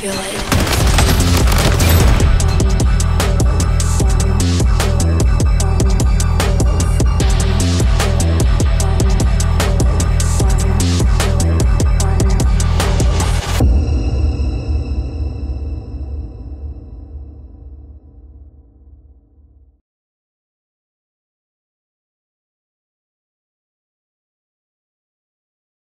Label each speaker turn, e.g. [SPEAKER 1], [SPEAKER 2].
[SPEAKER 1] feel like